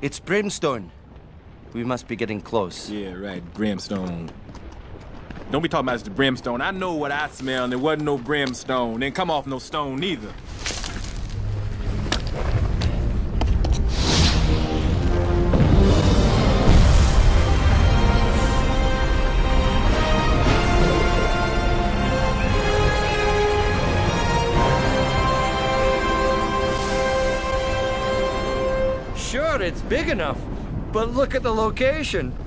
It's Brimstone. We must be getting close. Yeah, right, brimstone. Don't be talking about the brimstone. I know what I smell, and there wasn't no brimstone. Didn't come off no stone neither. Sure, it's big enough, but look at the location.